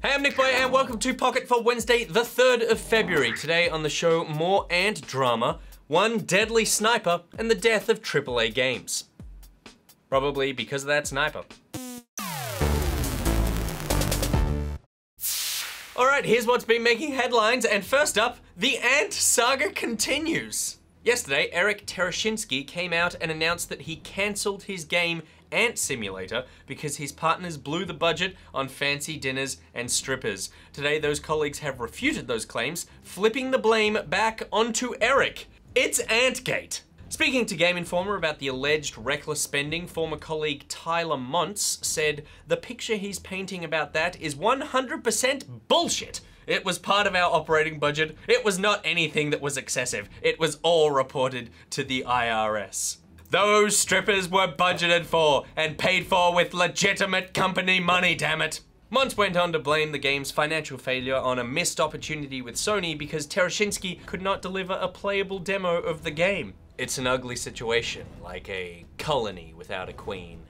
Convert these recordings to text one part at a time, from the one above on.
Hey, I'm NichBoy, and welcome to Pocket for Wednesday, the 3rd of February. Today on the show, more Ant drama, one deadly sniper, and the death of AAA games. Probably because of that sniper. Alright, here's what's been making headlines, and first up, the Ant saga continues. Yesterday, Eric Tereshinski came out and announced that he cancelled his game Ant Simulator because his partners blew the budget on fancy dinners and strippers. Today, those colleagues have refuted those claims, flipping the blame back onto Eric. It's Antgate. Speaking to Game Informer about the alleged reckless spending, former colleague Tyler Montz said the picture he's painting about that is 100% bullshit. It was part of our operating budget. It was not anything that was excessive. It was all reported to the IRS. Those strippers were budgeted for and paid for with legitimate company money, damn it. Montz went on to blame the game's financial failure on a missed opportunity with Sony because Tereshinski could not deliver a playable demo of the game. It's an ugly situation, like a colony without a queen.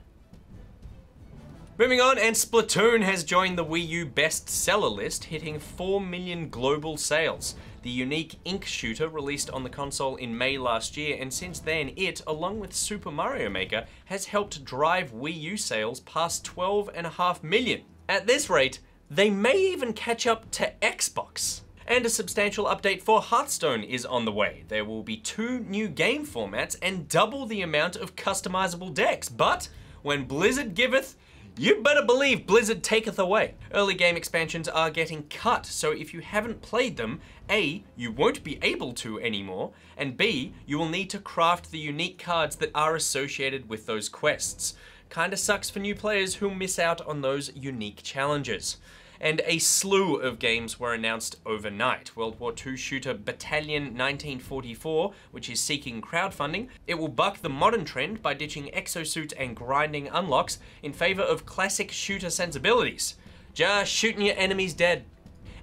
Moving on, and Splatoon has joined the Wii U bestseller list, hitting 4 million global sales. The unique Ink shooter released on the console in May last year, and since then, it, along with Super Mario Maker, has helped drive Wii U sales past 12.5 million. At this rate, they may even catch up to Xbox. And a substantial update for Hearthstone is on the way. There will be two new game formats and double the amount of customizable decks. But when Blizzard giveth, you better believe Blizzard taketh away. Early game expansions are getting cut, so if you haven't played them, A, you won't be able to anymore, and B, you will need to craft the unique cards that are associated with those quests. Kinda sucks for new players who miss out on those unique challenges and a slew of games were announced overnight. World War II shooter Battalion 1944, which is seeking crowdfunding, it will buck the modern trend by ditching exosuit and grinding unlocks in favor of classic shooter sensibilities. Just shooting your enemies dead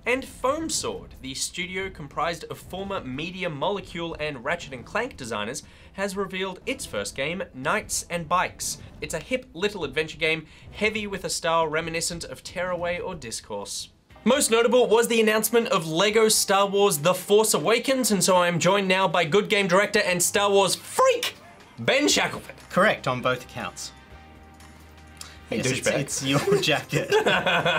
and Foam Sword, the studio comprised of former Media Molecule and Ratchet & Clank designers, has revealed its first game, Knights and Bikes. It's a hip little adventure game, heavy with a style reminiscent of Tearaway or Discourse. Most notable was the announcement of LEGO Star Wars The Force Awakens, and so I am joined now by good game director and Star Wars freak, Ben Shackelford. Correct on both accounts. Hey, yes, it's, it's your jacket.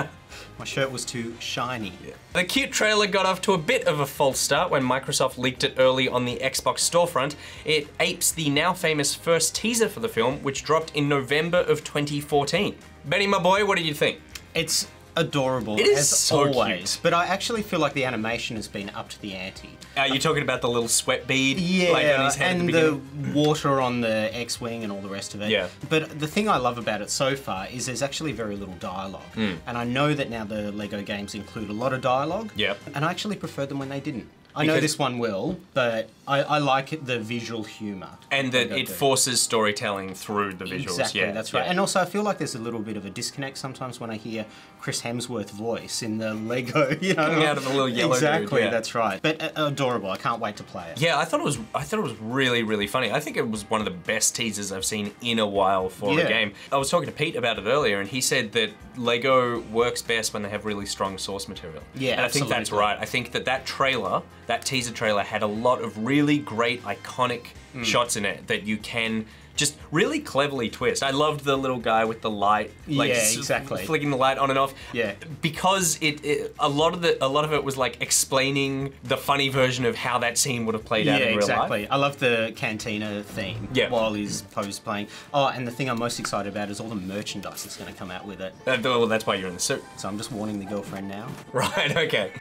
My shirt was too shiny. Yeah. The cute trailer got off to a bit of a false start when Microsoft leaked it early on the Xbox storefront. It apes the now famous first teaser for the film, which dropped in November of 2014. Benny, my boy, what did you think? It's adorable it is as so always. Cute. But I actually feel like the animation has been up to the ante. Are you talking about the little sweat bead? Yeah, like on his head and the, the, water on the X-wing and all the rest of it. Yeah. But the thing I love about it so far is there's actually very little dialogue, mm. and I know that now the Lego games include a lot of dialogue. Yep. And I actually prefer them when they didn't. I know this one will, but I, I like the visual humor. And that it forces storytelling through the visuals. Exactly, yeah, that's right. Yeah. And also, I feel like there's a little bit of a disconnect sometimes when I hear Chris Hemsworth voice in the Lego, you know, coming out of the little yellow Exactly, dude, yeah. that's right. But uh, adorable. I can't wait to play it. Yeah, I thought it was. I thought it was really, really funny. I think it was one of the best teasers I've seen in a while for Yeah. a game. I was talking to Pete about it earlier, and he said that Lego works best when they have really strong source material. Yeah, and I think that's right. I think that that trailer, that teaser trailer, had a lot of really great, iconic Hmm. shots in it that you can just really cleverly twist. I loved the little guy with the light, like Yeah, exactly. flicking the light on and off. Yeah. because it, it a lot of the a lot of it was like explaining the funny version of how that scene would have played out Yeah, in real exactly. life. I love the cantina theme Yeah. while he's pose playing. Oh, and the thing I'm most excited about is all the merchandise that's going to come out with it. Uh, well, that's why you're in the suit. So I'm just warning the girlfriend now. Right, okay.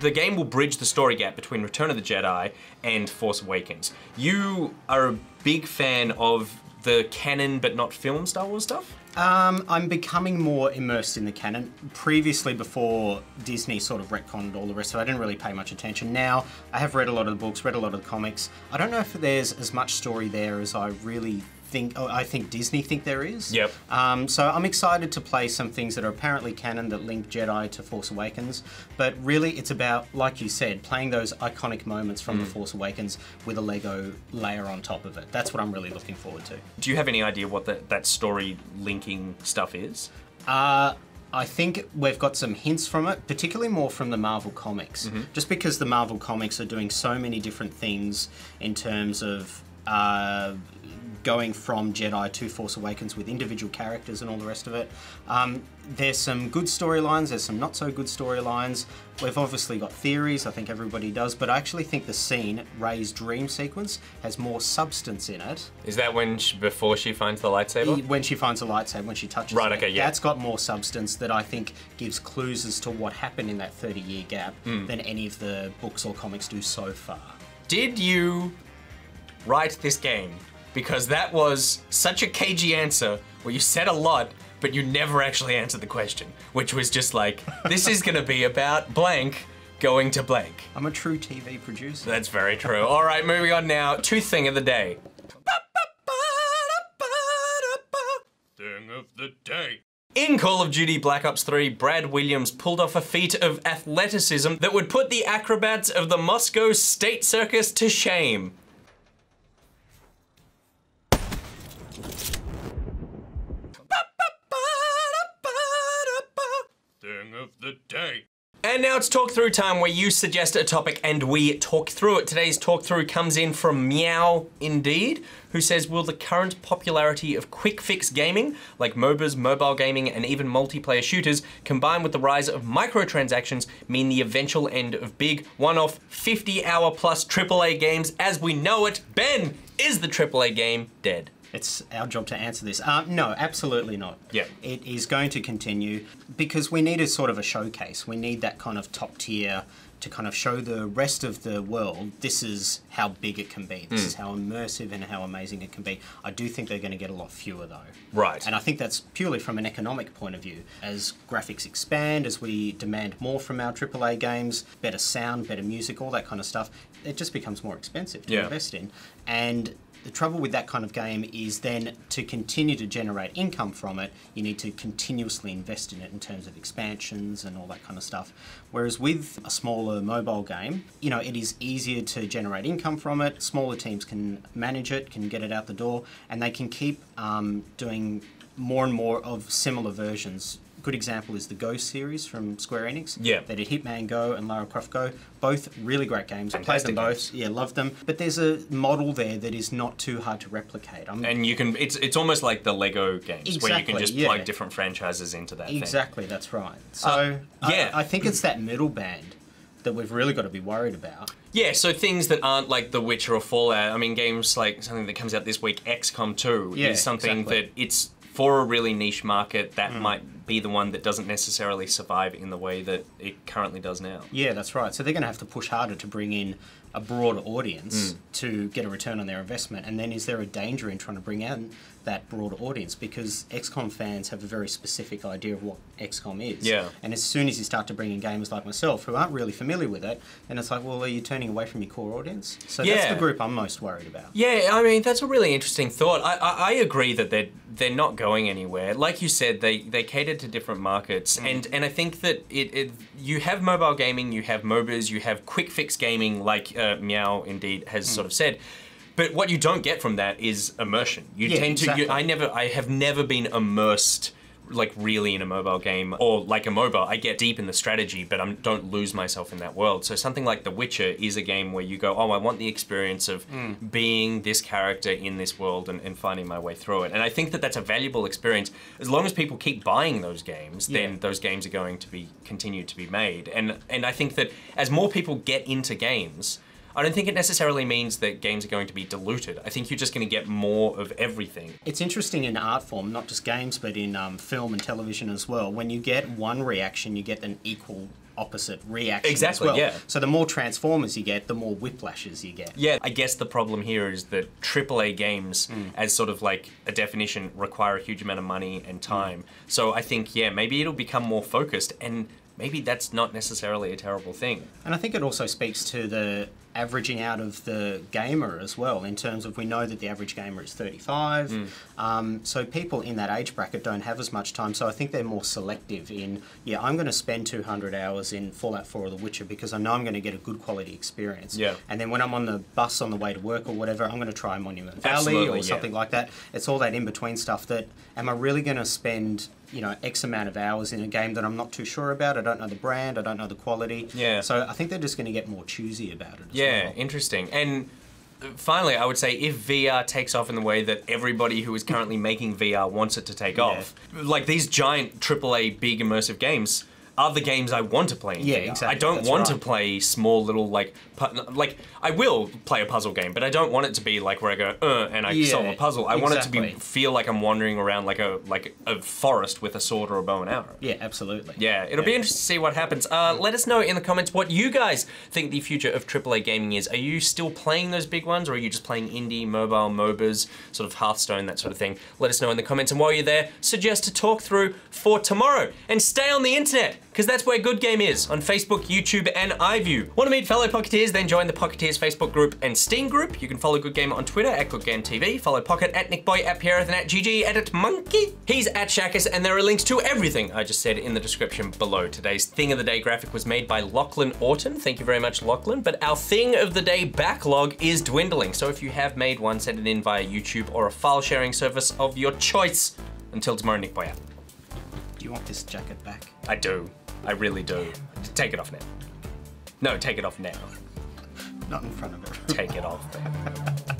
The game will bridge the story gap between Return of the Jedi and Force Awakens. You are a big fan of the canon but not film Star Wars stuff? Um, I'm becoming more immersed in the canon. Previously, before Disney sort of retconned all the rest of it, I didn't really pay much attention. Now, I have read a lot of the books, read a lot of the comics. I don't know if there's as much story there as I really think, oh, I think Disney think there is. Yep. Um, so I'm excited to play some things that are apparently canon that link Jedi to Force Awakens. But really, it's about, like you said, playing those iconic moments from The Force Awakens with a Lego layer on top of it. That's what I'm really looking forward to. Do you have any idea what that that story linking stuff is? Uh, I think we've got some hints from it, particularly more from the Marvel comics. Just because the Marvel comics are doing so many different things in terms of uh, going from Jedi to Force Awakens with individual characters and all the rest of it. Um, there's some good storylines, there's some not so good storylines. We've obviously got theories, I think everybody does, but I actually think the scene, Rey's dream sequence, has more substance in it Is that when she, before she finds the lightsaber? when she finds the lightsaber, when she touches Right, it, okay, yeah. that's got more substance that I think gives clues as to what happened in that 30 year gap Hmm. than any of the books or comics do so far. Did you write this game? Because that was such a cagey answer where you said a lot, but you never actually answered the question, which was just like, this is gonna be about blank going to blank. I'm a true TV producer. That's very true. All right, moving on now. Two thing of the day. Thing of the day. In Call of Duty Black Ops 3, Brad Williams pulled off a feat of athleticism that would put the acrobats of the Moscow State Circus to shame. Of the day. And now it's talk through time where you suggest a topic and we talk through it. Today's talk through comes in from Meow Indeed, who says, Will the current popularity of quick fix gaming, like MOBAs, mobile gaming, and even multiplayer shooters, combined with the rise of microtransactions, mean the eventual end of big, one off, 50 hour plus AAA games as we know it? Ben, is the AAA game dead? It's our job to answer this. Uh, no, absolutely not. Yeah. It is going to continue because we need a sort of a showcase. We need that kind of top tier to kind of show the rest of the world this is how big it can be. This is how immersive and how amazing it can be. I do think they're going to get a lot fewer though. Right. And I think that's purely from an economic point of view. As graphics expand, as we demand more from our AAA games, better sound, better music, all that kind of stuff, it just becomes more expensive to Yeah. invest in. And the trouble with that kind of game is then to continue to generate income from it, you need to continuously invest in it in terms of expansions and all that kind of stuff. Whereas with a smaller mobile game, you know, it is easier to generate income from it. Smaller teams can manage it, can get it out the door, and they can keep um, doing more and more of similar versions. Good example is the Go series from Square Enix. Yeah. They did Hitman Go and Lara Croft Go. Both really great games. Played Fantastic them both. games. Yeah, loved them. But there's a model there that is not too hard to replicate. I'm, And you can, it's, it's almost like the Lego games where you can just yeah. plug different franchises into that thing. exactly, that's right. So I- yeah. I, think it's that middle band that we've really got to be worried about. Yeah, so things that aren't like The Witcher or Fallout. I mean, games like something that comes out this week, XCOM 2, Yeah, is something exactly. that it's for a really niche market that Mm. might be the one that doesn't necessarily survive in the way that it currently does now. Yeah, that's right. So they're going to have to push harder to bring in a broader audience Mm. to get a return on their investment. And then is there a danger in trying to bring in that broader audience? Because XCOM fans have a very specific idea of what XCOM is. Yeah. And as soon as you start to bring in gamers like myself who aren't really familiar with it, then it's like, well, are you turning away from your core audience? So that's the group I'm most worried about. Yeah, I mean that's a really interesting thought. I, I, I agree that they're they're not going anywhere. Like you said, they they cater to different markets, and and I think that it, it you have mobile gaming, you have MOBAs, you have quick fix gaming, like uh, Meow indeed has sort of said. But what you don't get from that is immersion. You Yeah, tend to. You. I never. I have never been immersed. Like really in a mobile game or like a MOBA, I get deep in the strategy, but I don't lose myself in that world. So something like The Witcher is a game where you go, oh, I want the experience of being this character in this world and, and finding my way through it. And I think that that's a valuable experience. As long as people keep buying those games, then those games are going to be continue to be made. And and I think that as more people get into games, I don't think it necessarily means that games are going to be diluted. I think you're just going to get more of everything. It's interesting in art form, not just games, but in um, film and television as well. When you get one reaction, you get an equal opposite reaction. Exactly, well. yeah. So the more transformers you get, the more whiplashes you get. Yeah, I guess the problem here is that AAA games, as sort of like a definition, require a huge amount of money and time. So I think, yeah, maybe it'll become more focused, and maybe that's not necessarily a terrible thing. And I think it also speaks to the averaging out of the gamer as well, in terms of we know that the average gamer is 35. Hmm. Um, so people in that age bracket don't have as much time. So I think they're more selective in, yeah, I'm going to spend 200 hours in Fallout 4 or The Witcher because I know I'm going to get a good quality experience. Yeah. And then when I'm on the bus on the way to work or whatever, I'm going to try Monument Valley Absolutely, or yeah. something like that. It's all that in between stuff that, am I really going to spend you know X amount of hours in a game that I'm not too sure about. I don't know the brand. I don't know the quality. Yeah. So I think they're just going to get more choosy about it. As Yeah, well. interesting. And uh, finally, I would say if VR takes off in the way that everybody who is currently making VR wants it to take off, like these giant AAA big immersive games are the games I want to play in Yeah, VR. exactly, I don't that's want to play small little like pu- like I will play a puzzle game, but I don't want it to be like where I go uh, and I Yeah, solve a puzzle. I want it to be feel like I'm wandering around like a like a forest with a sword or a bow and arrow. Yeah, absolutely. Yeah, it'll be interesting to see what happens. Uh, let us know in the comments what you guys think the future of AAA gaming is. Are you still playing those big ones, or are you just playing indie, mobile, MOBAs, sort of Hearthstone, that sort of thing? Let us know in the comments. And while you're there, suggest to talk through for tomorrow. And stay on the internet, because that's where Good Game is on Facebook, YouTube, and iView. Want to meet fellow Pocketeers? Then join the Pocketeers Facebook group and Steam group. You can follow Good Game on Twitter at Good Game TV. Follow Pocket at NichBoy, at Pierreth, and at GG Edit Monkey. He's at Shackas, and there are links to everything I just said in the description below. Today's Thing of the Day graphic was made by Lachlan Orton. Thank you very much, Lachlan. But our Thing of the Day backlog is dwindling. So if you have made one, send it in via YouTube or a file sharing service of your choice. Until tomorrow, NichBoy out. Do you want this jacket back? I do. I really do. Take it off now. No, take it off now. Not in front of it. Take it off.